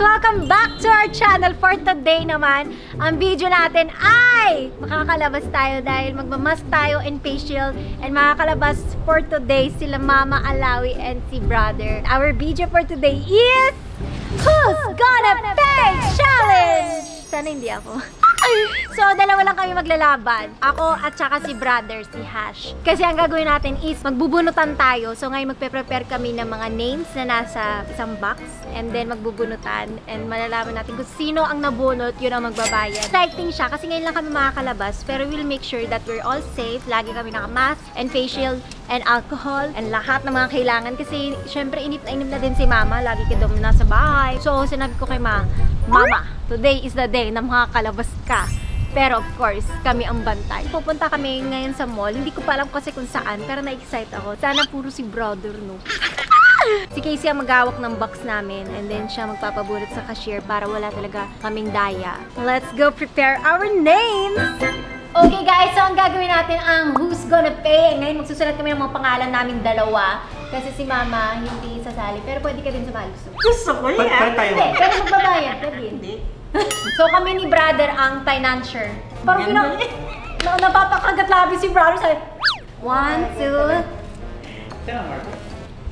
Welcome back to our channel for today naman. Ang video natin ay makakalabas tayo dahil magmamask tayo and facial and makakalabas for today sila Mama Alawi and si Brother. Our video for today is Who's Gonna Pay Challenge! Sana hindi ako. So, dalawa lang kami maglalaban. Ako at saka si brother, si Hash. Kasi ang gagawin natin is magbubunutan tayo. So, ngayon magpe-prepare kami ng mga names na nasa isang box. And then, magbubunutan. And malalaman natin kung sino ang nabunot, yun ang magbabayad. Exciting siya kasi ngayon lang kami makakalabas. Pero we'll make sure that we're all safe. Lagi kami naka-mask and facial and alcohol and lahat ng mga kailangan. Kasi, syempre, inip na inip na din si Mama. Lagi ka daw nasa bahay. So, sinabi ko kay Ma, Mama, today is the day na makakalabas ka. Pero of course, kami ang bantay. Pupunta kami ngayon sa mall. Hindi ko pa alam kasi kung saan, pero na-excite ako. Sana puro si brother, no? si Casey ang maghawak ng box namin and then siya magpapabulit sa cashier para wala talaga kaming daya. Let's go prepare our names! Okay guys, so ang gagawin natin ang Who's Gonna Pay. Ngayon magsusulat kami ng mga pangalan namin dalawa. Kasi si Mama hindi sasali. Pero pwede ka din sumali. So, Gusto ko yan. tayo? hindi, pero magbabayad. Pwede. Hindi. so kami ni brother ang financier. Parang pinang... Na, napapakagat labi si brother sa... One, two,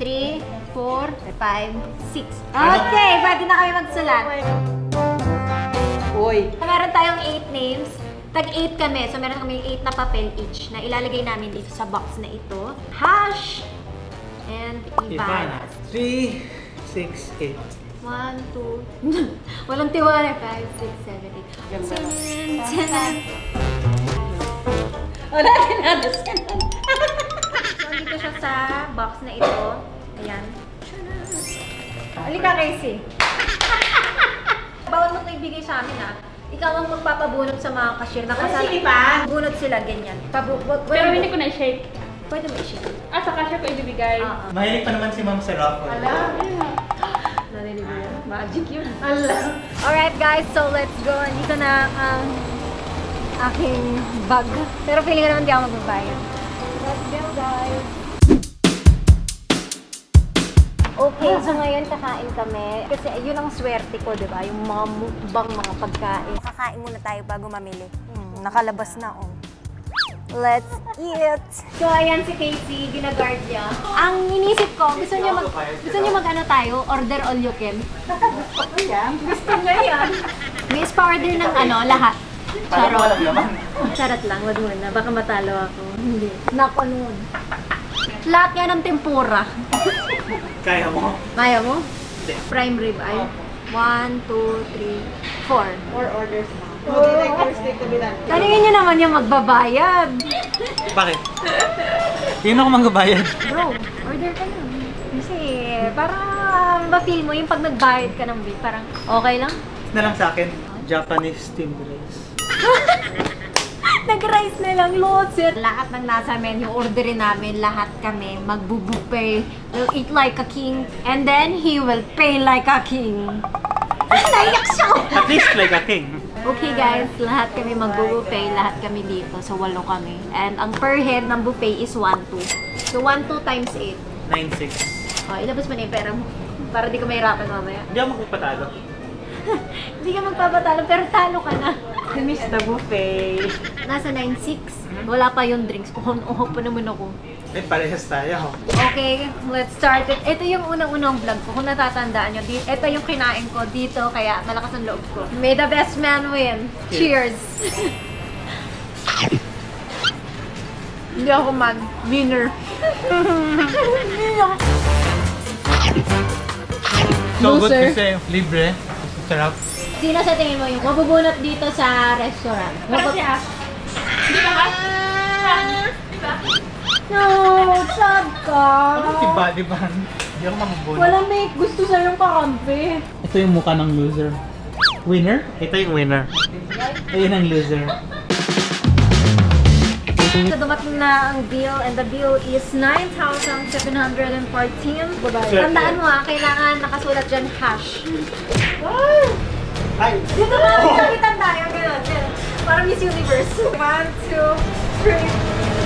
three, four, five, six. Okay, pwede na kami magsulat. Uy. Meron tayong eight names. Tag 8 kami. So, meron kami 8 na papel each na ilalagay namin dito sa box na ito. Hash and Ivana. 3, 6, 8. 1, 2, walang tiwala. 5, 6, 7, 8. Ganda. 7, 10, Wala tinadas ka na. So, dito siya sa box na ito. Ayan. Halika, Casey. Bawal mo ito ibigay sa amin, ha? Ikaw ang magpapabunot sa mga cashier na kasal. sige pa. Bunot sila, ganyan. Pabu Pero hindi ko na-shake. Pwede mo i-share. Ah, sa cashier ko ibibigay. Oo. Mahilig pa naman si Ma'am sa raffle. Narinig mo yun? Magic yun. Alright guys, so let's go. Dito na ang aking bag. Pero feeling ko naman di ako magbabayad. Let's go guys. Okay, so ngayon kakain kami. Kasi yun ang swerte ko, di ba? Yung mga mukbang mga pagkain. Kakain muna tayo bago mamili. Hmm, nakalabas na, oh. Let's eat! So, ayan si Casey, ginaguard niya. Ang inisip ko, gusto niya mag, gusto niya mag ano tayo, order all you can. Gusto ko yan. Gusto niya yan. May pa-order ng ano, lahat. Charot. Charot lang, wag muna. Baka matalo ako. Hindi. Nako nun. Lahat yan ng tempura. Kaya mo? Kaya mo? Prime rib ay. One, two, three, four. Four orders na. Tanungin niyo naman yung magbabayad. Bakit? Hindi na ako manggabayad. Bro, order ka na. Kasi para ma-feel mo yung pag nagbayad ka ng bill, parang okay lang. Na lang sa akin, Japanese steamed rice. Nag-rice na lang, losit. Lahat ng nasa menu, orderin namin, lahat kami, magbubuffet. We'll eat like a king, and then he will pay like a king. Naiyak siya! At least like a king. Okay guys, lahat kami magbubuffet, lahat kami dito. So, walo kami. And ang per head ng buffet is 1-2. So, 1-2 times 8. 9-6. Oh, ilabas mo na yung pera mo. Para di ka mahirapan mamaya. Hindi ako magpapatalo. Hindi ka magpapatalo, pero talo ka na. Finish the buffet. Nasa 9-6. Wala pa yung drinks. Uhon-uhon pa naman ako. Eh, parehas tayo. Okay, let's start it. Ito yung unang-unang vlog ko. Kung natatandaan nyo, di- ito yung kinain ko dito, kaya malakas ang loob ko. May the best man win. Cheers! Hindi ako man. Winner. So good Loser. kasi libre. Sarap. Sino sa tingin mo yung mabubunot dito sa restaurant? Para si Ash. Di ba, Ash? Di ba? No, sad ka. Diba, diba? Hindi ako mamabunod. Walang may gusto sa yung kakampi. Ito yung mukha ng loser. Winner? Ito yung winner. Ayun ang loser. So, dumating na ang bill and the bill is 9,714. Tandaan mo ha, kailangan nakasulat dyan hash. Ay! Dito na natin kapitan tayo, gano'n. gano'n. Para Miss Universe. One, two, three.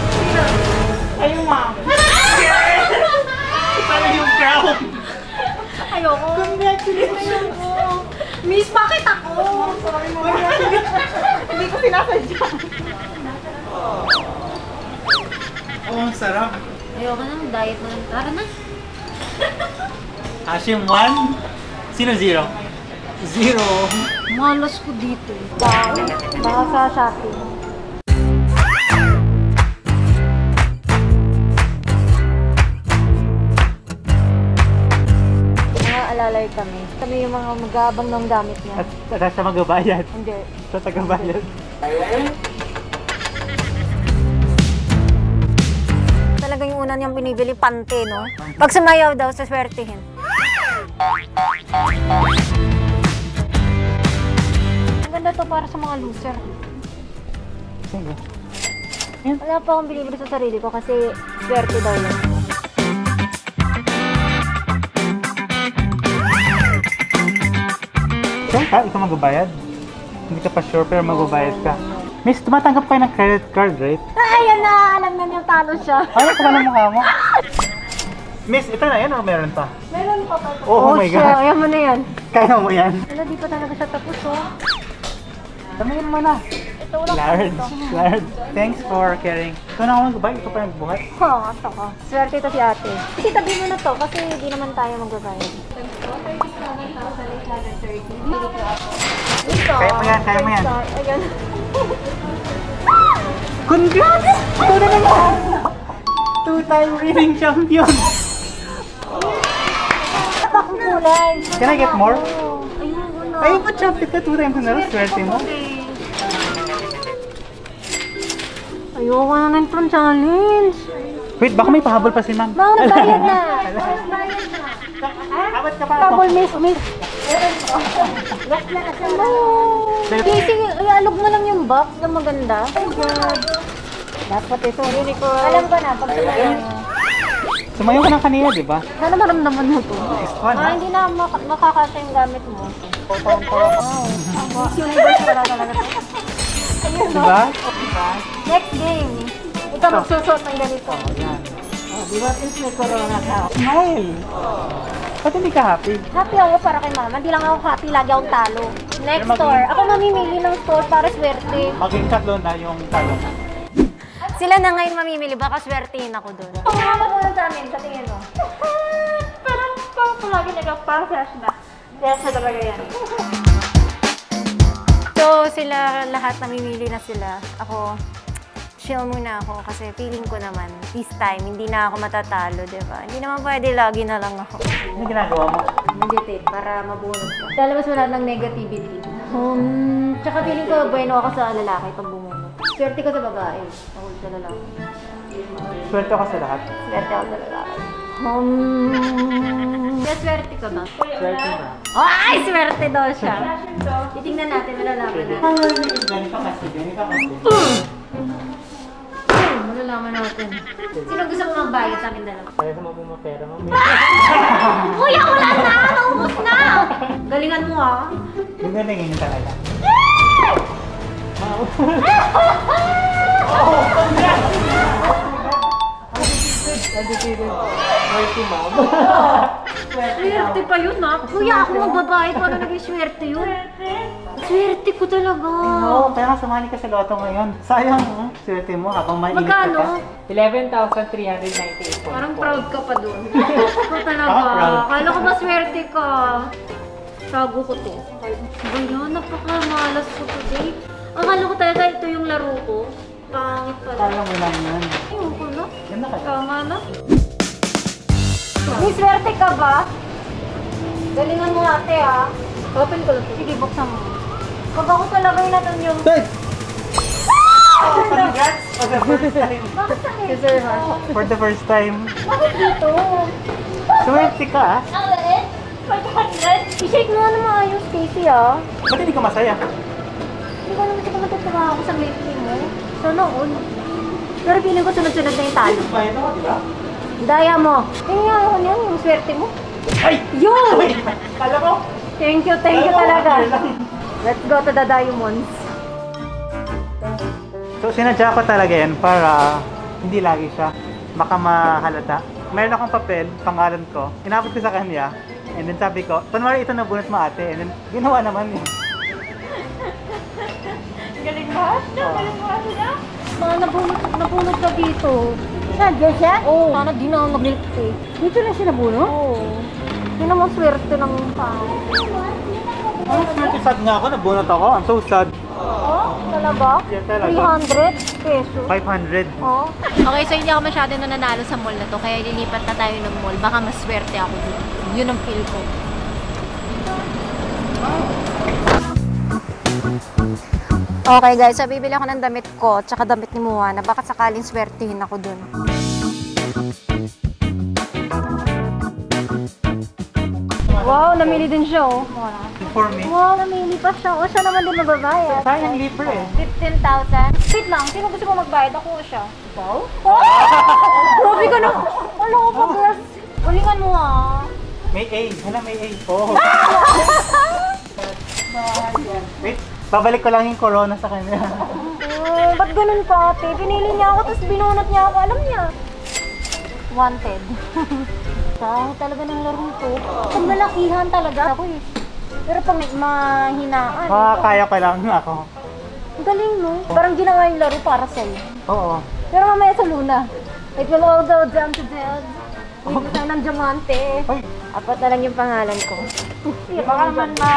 Miss, bakit ako? Sorry mo. Hindi ko sinasadya. Oh, ang sarap. Ayoko na, diet na. Tara na. Hashim 1. Sino 0? Zero. Malas ko dito. Wow. Baka sa shopping. Kami. Kami yung mga magabang ng gamit niya. At saka siya magabayad. Hindi. Sa tagabayad. Talaga yung una niyang binibili pante, no? Pag sumayaw daw, sa swertihin. Ang ganda to para sa mga loser. Sige. Wala pa akong binibili sa sarili ko kasi swerte daw yun. Sure ka? Ikaw magabayad? Hindi ka pa sure pero magabayad ka. Miss, tumatanggap kayo ng credit card, right? Ayan na! Alam na niyang talo siya. Ano ba ng mukha mo? Miss, ito na yan o meron pa? Meron pa pa. Oh, my siya. God. Ayan mo na yan. Kaya mo yan. Wala, di pa talaga siya tapos, oh. Tamayin mo na. Ito, Large, large. Thanks for caring. Ikaw na ako magbabay, ikaw pa nagbuhat. Oo, oh, ito ko. Swerte ito si ate. Kasi tabi mo na to kasi hindi naman tayo magbabayad. Ito. Kaya mo yan, kaya mo yan. Ayan. Congrats! Ikaw na naman! Two-time winning champion! Can I get more? Ayun, pa champion ka two times na swerte mo. Ayoko na ng prom challenge. Wait, baka may pahabol pa si ma'am. Baka nagbayad na. Na. Abot ka pa. Trouble, miss, miss. Na. Casey, ialog mo lang yung box na maganda. Oh God. Dapat ito. Alam ko na, pag sumayaw. Sumayo ka ng kanina, di ba? Sana maramdaman mo to. Ah, hindi na mak- makakasya yung gamit mo. Tonto. Oh. Miss Universe wala talaga to. Ayun, Di no? ba? Next game. Ikaw magsusot ng ganito. Yan. Oh, di ba since may corona ka? Smile! Ba't hindi ka happy? Happy ako para kay mama. Hindi lang ako happy. Lagi akong talo. Next store. Ako mamimili ng store para swerte. Maging tatlo na yung talo. Sila na ngayon mamimili. Baka swertein ako doon. Ang mga matulad sa amin, sa tingin mo. Parang parang palagi nagpa-flash na. Yes na talaga yan. So, sila lahat namimili na sila. Ako, chill muna ako kasi feeling ko naman, this time, hindi na ako matatalo, di ba? Hindi naman pwede lagi na lang ako. Ano ginagawa mo? Meditate para mabunod ko. Lalabas mo lahat ng negativity. Um, tsaka feeling ko, bueno ako sa lalaki pag bumunod. Swerte ko sa babae. Ako sa lalaki. Swerte ako sa lahat. Swerte ako sa lalaki. Um, Kaya swerte ka ba? Swerte na. Oh, ay, swerte daw siya. Titingnan natin, malalaman natin. Ganito kasi, ganito kasi. Hmm, malalaman natin. Sino gusto mo magbayad sa akin dalawa? Kaya sa mga pumapera mo. Kuya, wala na! Naubos na! Galingan mo ah. Yung galing yun talaga. Swerte, ma'am. Swerte pa yun ah. Kuya, ako magbabayad. Paano naging swerte yun? Swerte ko talaga. Oo, kaya nga sumali ka sa loto ngayon. Sayang, oh. swerte mo habang mainit ka Magkano? pa. 11,398 Parang proud ka pa doon. Ako talaga. Kala ko ba swerte ka? Tago ko to. Ba yun? Napakamalas ko today. Akala ko talaga ito yung laro ko. Pangit pala. Kaya mo lang yan. Ayun ko na. Tama na. May swerte ka ba? Galingan mo ate ha. Open ko lang. Sige, buksan mo. Pag ako talaga yung natan yung... Good! Congrats! For the first time. Bakit sa akin? For the first time. Bakit dito? Swerte ka, ah. Ang liit? 500? I-shake mo na maayos, Casey ah. Ba't hindi ka masaya? Hindi ko naman siya matatawa ako sa lately mo. Sana all. Pero feeling ko sunod-sunod na yung talo. Daya mo. Tingnan nga ako niyan, yung swerte mo. Ay! Yun! Kala mo? Thank you, thank you mo, talaga. Let's go to the diamonds. So, sinadya ko talaga yan para hindi lagi siya baka mahalata. Meron akong papel, pangalan ko. Inabot ko sa kanya. And then sabi ko, kunwari ito nabunot mo ate. And then ginawa naman yun. Galing mo? No, galing mo sila? Mga nabunot, nabunot ka dito. Saan? Siya? Oo. Sana di na ako mag-lift eh. Dito na siya nabunot? Oo. Hindi naman swerte ng tao. Ano swerte sad nga ako, nabunot ako. I'm so sad. Oh, talaga? Yeah, talaga. 300 pesos. 500. Oh. Okay, so hindi ako masyado na nanalo sa mall na to, kaya lilipat na tayo ng mall. Baka maswerte ako dun. Yun ang feel ko. Okay guys, so bibili ako ng damit ko, tsaka damit ni Moana. Baka sakaling swertihin ako dun. Wow, namili din siya oh. For me. Wow, namili pa siya. O, siya naman din magbabayad. Sayang liver eh. 15,000. Wait lang, sino gusto mo magbayad? Ako o siya? Ikaw? Oh! Grabe ka na. Wala ko pa, girls. Ulingan mo ah. May A. Hala, may A. Oh. Wait, babalik ko lang yung corona sa kanya. Oh, ba't ganun ka ate? Pinili niya ako, tapos binunot niya ako. Alam niya. Wanted. Sa talaga ng laro to. Pag malakihan talaga ako eh. Pero pag mahinaan. Makakaya ko lang ako. Ang galing no? Parang ginawa yung laro para sa'yo. Oo. Pero mamaya sa Luna. It will all go down to dead. Hindi tayo ng diamante. Ay, Apat na lang yung pangalan ko. Baka naman ma...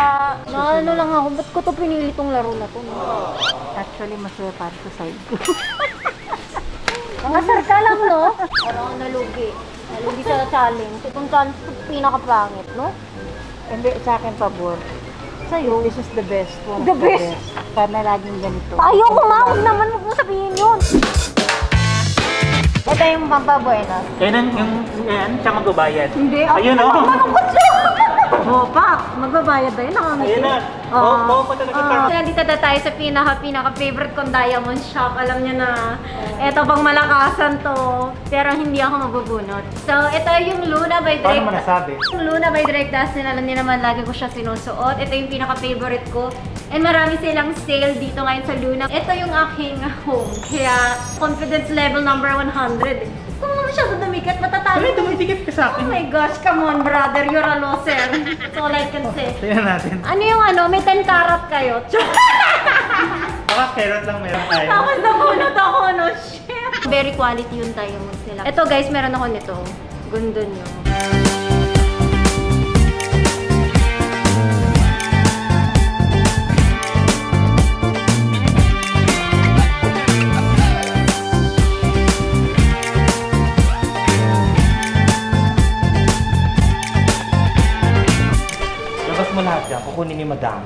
Na ano lang ako, ba't ko to pinili tong laro na to? No? Actually, masaya para sa side ko. Mga sarka lang, no? Parang nalugi. Nalugi sa challenge. Itong challenge ko pinakapangit, no? Hindi, sa akin pabor. Sa'yo, this is the best one. The of best? Sana laging ganito. Ayoko huwag naman yung pampabuena. yan yung, yan, siya magbabayad. Hindi, Ayun, oh. Manungkot siya! Oo, pa. Magbabayad ba yun? Nakangiti. Ayun na. Oo. Oo, oo, pa talaga Oo. parang- Nandito na tayo sa pinaka-pinaka-favorite kong diamond shop. Alam niyo na, ito pang malakasan to. Pero hindi ako mabubunot. So, ito yung Luna by Drake. Paano mo nasabi? Yung Luna by Drake Dustin, alam niyo naman, lagi ko siya sinusuot. Ito yung pinaka-favorite ko. And marami silang sale dito ngayon sa Luna. Ito yung aking home. Kaya, confidence level number 100. Kung mo masyado dumikit, matatalo. Tuloy, tumitikip ka sa Oh akin. my gosh, come on brother, you're a loser. That's all I can say. Tingnan natin. Ano yung ano, may 10 karat kayo. Baka carrot lang meron tayo. Tapos nabunot ako, no? Shit. Very quality yung diamonds nila. Ito guys, meron ako nito. Gundo nyo. Labas mo lahat yan. Kukunin ni madam.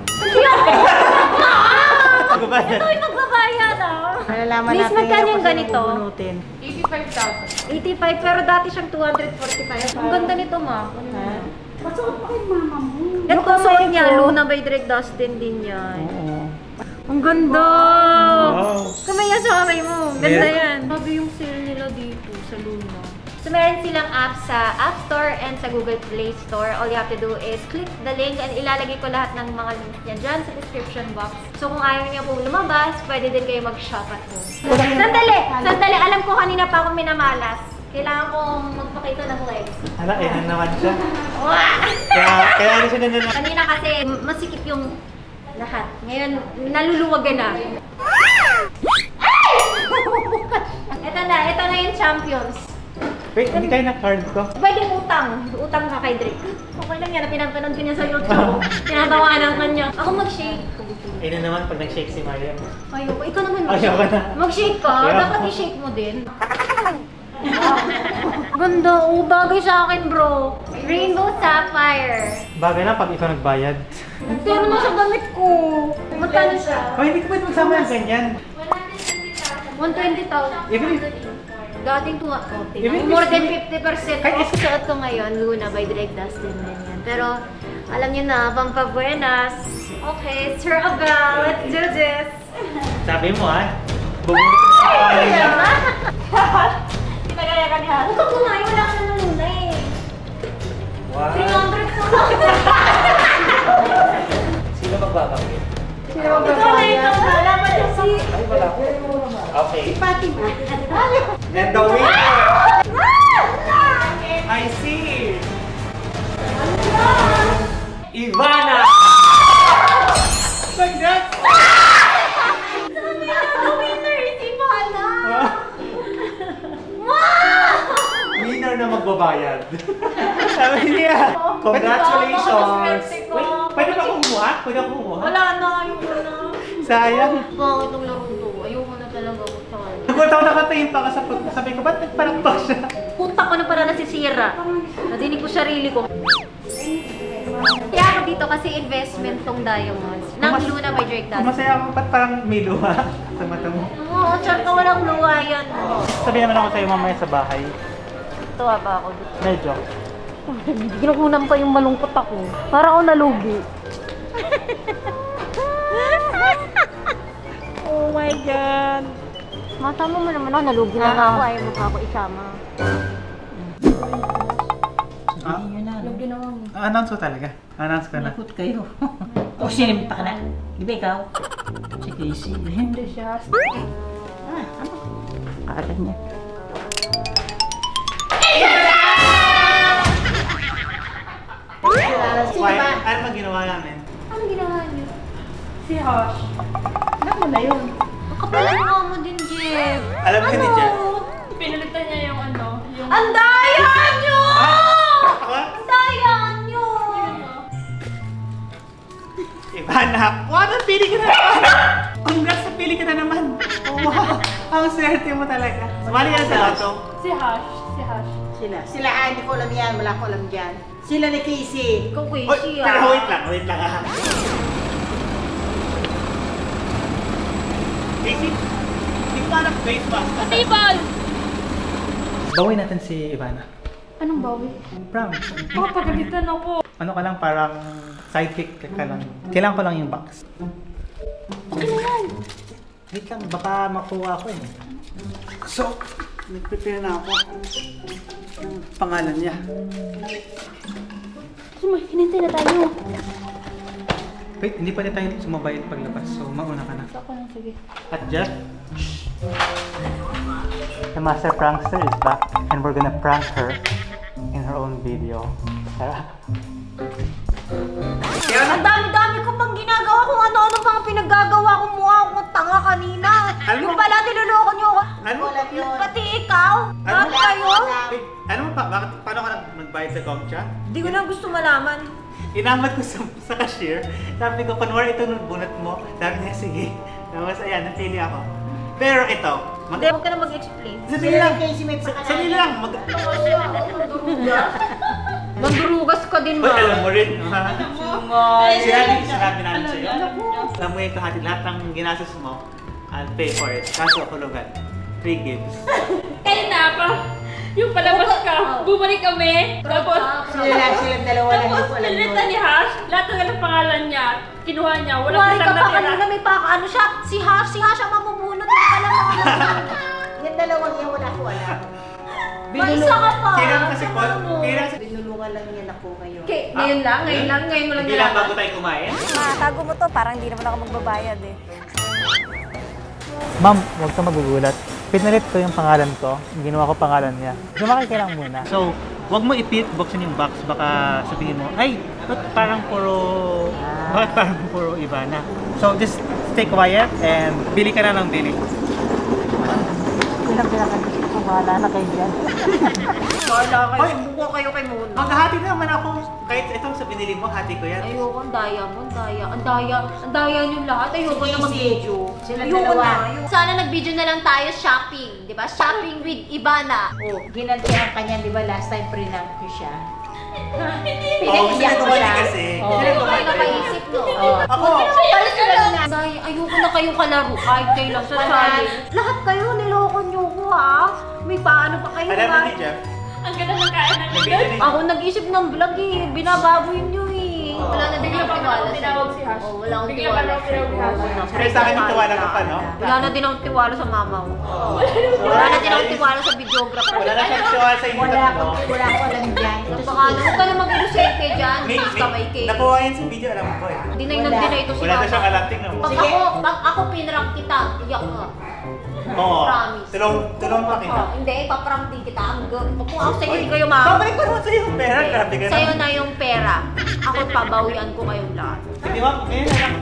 Magbabayad. Ito yung magbabayad ah. Malalaman Miss, natin magkano yung ganito? bubunutin. 85,000. 85, pero dati siyang 245. Ang ganda nito, ma. Pasuot pa kay mama mo. Ito suot niya, Luna by Drake Dustin din yan. Oo. Ang ganda! Wow. Kamaya sa kamay mo. Ganda yan. Sabi yung sale nila dito sa Luna. So, meron silang app sa App Store and sa Google Play Store. All you have to do is click the link and ilalagay ko lahat ng mga links niya dyan sa description box. So, kung ayaw niyo pong lumabas, pwede din kayo mag-shop at home. Sandali! Sandali! Alam ko kanina pa akong minamalas. Kailangan kong magpakita ng legs. Hala, eh, na naman siya. Kaya, kaya ano siya na Kanina kasi masikip yung lahat. Ngayon, naluluwagan na. ito na, ito na yung champions. Wait, hindi tayo na-card ko. Pwede utang. Utang ka kay Drake. Okay lang yan. Pinapanood ko niya sa YouTube. Tinatawanan ka niya. Ako mag-shake. Eh na naman pag nag-shake si Mariam. Ayoko. Ikaw naman ka na. Mag-shake ka. Ayaw. Dapat i-shake mo din. Ganda. Oh, bagay sa akin, bro. Rainbow Sapphire. Bagay lang pag ikaw nagbayad. Pero na sa damit ko. Magkano siya? Oh, hindi ko pwede magsama yung ganyan. 120,000. Even if, Dating tuwa ko. Even More than 50% Kahit off. Suot ko ngayon, Luna by Drake Dustin din yan. Pero, alam niyo na, pampabuenas. Okay, Sir Abel, let's do this. sabi mo ah, bubunot ko sa laro to? Ayoko na talaga ako sa kanya. Nagulat ako nakatingin pa kasi sabi ko, ba't nagpalakpak siya? Punta ko na para nasisira. Nadinig ko sarili ko. Kaya ako dito kasi investment tong diamonds. Nang Mas- Luna by Drake Dust. Masaya ako, ba't parang may luha sa mata mo? Oo, sure ka walang luha yan. Sabi naman ako sa'yo mamaya sa bahay. Tuwa ba ako dito? Medyo. Ginakunan pa yung malungkot ako. Para ako nalugi. Oh my God. Matama mo naman ako, nalugi na nga ako. Ayaw mo pa ako isama. Ah, Yun na. Yung ginawa mo. announce ko talaga. Announce ko na. Nakot kayo. o sinimpa ka na. Di ba ikaw? Si Casey. Hindi siya. Ah, ano? Akala niya. Ano ba ginawa namin? Ano ginawa niyo? Si Hosh. Mo na yun. Kapalanuha mo din, Jeff. Alam ko ni Jeff. Pinalitan niya yung ano, yung... Ang daya niyo! Ang daya niyo! Ivana, wow, napili ka na naman! Congrats, napili ka na naman! Oh, wow, ang swerte mo talaga. Sumali ka na sa loto. Si Hosh. Si Hosh. Sila. Sila, ah, hindi ko alam yan. Wala ko alam dyan. Sila ni Casey. Ikaw, Casey, pero ah. wait lang, wait lang ah. Casey, hindi ka anak face mask. Table! Bawin natin si Ivana. Anong bawi? Prank. Baka pagalitan ako. Ano ka lang, parang sidekick ka lang. Kailangan ko lang yung box. Wait lang, baka makuha ako eh. So, nag-prepare na ako ng pangalan niya. Suma, hinintay na tayo. Wait, hindi pa rin tayo sumabayad paglabas. So, mauna ka na. Ako lang, sige. At Jeff? The master prankster is back and we're gonna prank her in her own video. Tara. Ang dami-dami ko pang ginagawa kung ano-ano pang pinaggagawa ko mukha akong tanga kanina. Alam yung pala niloloko niyo ako. Ano? Pati ikaw? Ano? Bakit kayo? Ano mo pa? Bakit, paano ka nag- nagbayad sa Gongcha? Hindi ko na gusto malaman. Inamad ko sa, sa cashier. Sabi ko, kunwari ito nung bunot mo. Sabi niya, sige. Tapos ayan, napili ako. Pero ito, mag... Hindi, huwag ka na mag-explain. Sabi lang, Casey may pakalanan. sabi lang, mag... Mandurugas ka din Uy, ba? alam mo rin, ha? Ay, Sinabi, sinabi namin sa'yo. Alam mo yung kahit lahat ng ginastos mo, I'll pay for it. Kaso hulugan. Free gifts. Kaya na pa. Yung palabas ka, bumalik kami. Tapos, Sila lang, silang dalawa lang. Tapos pinilitan ni Hash, lahat ng ng pangalan niya, kinuha niya, wala Kumari ka isang pa natira. kanina may paka. Ano siya? Si Hash, si Hash ang mamubunot. Hindi ka lang mamubunot. Yung dalawang yan, wala ko alam. May isa ka pa. Kaya kasi, Paul, kaya kasi, Binulungan lang yan ako ngayon. Okay, ngayon lang, ngayon lang, ngayon mo lang hindi lang bago tayo kumain. Tago mo to, parang hindi naman ako magbabayad eh. Ma'am, huwag ka magugulat. Pinalit ko yung pangalan ko. Ginawa ko pangalan niya. Lumaki ka lang muna. So, huwag mo ipit buksan yung box. Baka sabihin mo, ay, ba't parang puro... Bakit parang puro Ivana? So, just stay quiet and bili ka na ng bili. Ilang wala na kayo dyan. Wala kayo. Hoy! Buka kayo kay Mona. Maghahati naman ako. Kahit ito sa binili mo, hati ko yan. Ayoko, ang daya mo, ang daya. Ang daya, ang daya niyo lahat. Ayoko na mag-video. Dalawa. na. Sana nag-video na lang tayo shopping. Di ba? Shopping with Ibana. Oh, ginantihan ka niya, di ba last time prinang ko siya? Oo, ko sila siya. kasi. Oo. Sila Ayoko kayo napaisip, no? Oh. Ako! Pala sila na. Daya, ayoko na kayong kalaro. Kahit kayo lang sa challenge. Lahat kayo, niloko niyo ko, ha? May paano pa kayo, Alam mo ni Jeff, Ang ganda ng kain ng nabili ilan. ni Ako nag-isip ng vlog, eh. Binababoy niyo, eh. Wala na din Bigla pa tiwala. Oh, wala akong Bigla tiwala. tinawag si Hash. Pero sa akin, nagtiwala ka pa, no? Wala na din akong tiwala sa mama ko. Wala na din akong tiwala sa videographer. Wala na siyang tiwala sa inyo Wala tatlo. ko, wala ko alam dyan. Ito Baka na, huwag ka na mag-ilusente dyan. May, Sus kamay may, kay. nakuha yan sa video, alam ko eh. Dinay ng dinay ito si Wala na mama. siyang alam, tingnan mo. Pag Sige. ako, pag ako pinrank kita, iyak ka. Oo. Promise. Tulong, tulong pa kita. Oh, hindi, ipaprank din kita. Ang g- kung ako sa'yo, hindi kayo ma... Babalik ko naman sa'yo yung pera. Grabe ka Sa'yo naman. na yung pera. Ako pabawian ko kayong lahat. Hindi ba? Ngayon na lang.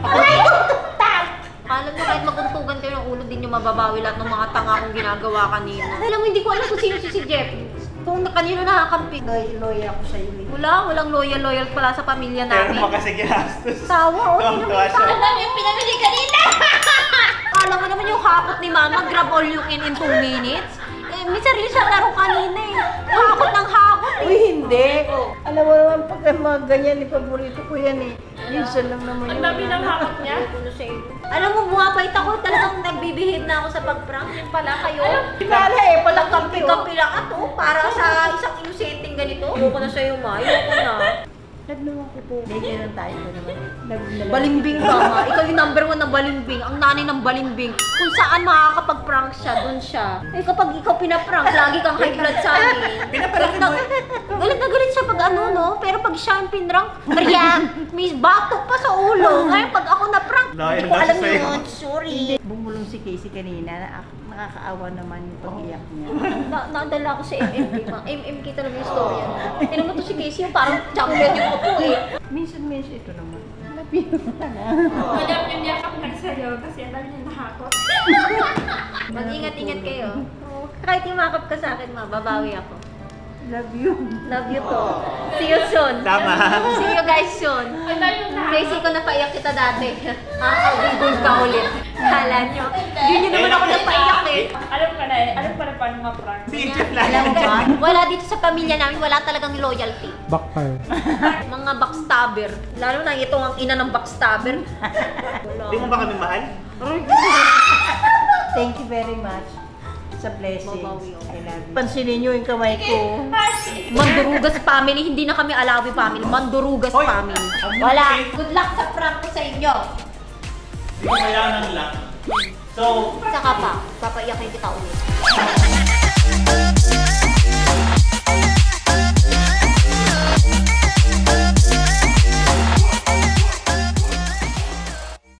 Alam nyo, kahit maguntugan kayo ng ulo, din nyo mababawi lahat ng mga tanga kong ginagawa kanina. Alam mo, hindi ko alam kung sino si si Jeff. Kung na- kanino nakakampi. Loyal ako sa'yo eh. Wala, walang loyal-loyal pala sa pamilya Pero namin. mo kasi ginastos. Tawa, o, Tuwang-tuwa tinamay siya. Ang dami yung pinamili kanina! Alam mo naman yung hakot ni Mama, grab all you can in 2 minutes. Eh, may sarili siya laro kanina eh. Hakot ng hakot eh. Uy, hindi. Alam mo naman, pag mga ganyan, eh, paborito ko yan eh. Minsan lang naman Ang dami ng hakot niya. Alam mo, bumapait ako. Talagang nagbibihave na ako sa pag-prank. Yun pala kayo. Kilala eh, palang Kampi-kampi lang ako para sa isang inosenteng ganito. Ayoko na sa'yo, ma. Ayoko na. Nagnawa ko po. Hindi, ganun tayo naman. Nag- Balimbing ka, ma. Ikaw yung number one na balimbing. Ang nanay ng balimbing. Kung saan makakapag-prank siya, dun siya. Eh kapag ikaw pinaprank, lagi kang high blood sa amin. Pinaprank mo. Galit na galit siya pag ano, no? Pero pag siya yung pinrank, react. May batok pa sa ulo. Ngayon, pag ako na-prank, hindi ko alam yun. Sorry. Bumulong si Casey kanina, na- nakakaawa naman yung pag-iyak niya. Na nadala ko sa MMK, ma. MMK talaga yung story yan. Tinan mo to si Casey, yung parang champion yung upo eh. Minsan-minsan ito naman. Alam niyo niya ako nagsayaw kasi alam niyo nahakot. Mag-ingat-ingat kayo. Kahit yumakap ka sa akin, ma, babawi ako. Love you. Love you to. See you soon. Tama. See you guys soon. Casey ko napaiyak kita dati. Ha? Kabibol ka ulit. Kala nyo. Hindi nyo naman ako napaiyak eh. Alam ko na eh. Alam ko na paano ma-prank. Si Jeff lang. Alam mo ba? Wala dito sa pamilya namin, wala talagang loyalty. Backfire. Mga backstabber. Lalo na itong ang ina ng backstabber. Hindi mo ba kami mahal? Thank you very much sa blessings. Babawi ako. I love you. Pansinin niyo yung kamay ko. Mandurugas family, hindi na kami Alawi family. Mandurugas Hoy! family. Wala. Good luck sa prank ko sa inyo. Hindi ko kailangan ng luck. So, Saka pa, papaiyakin kita ulit.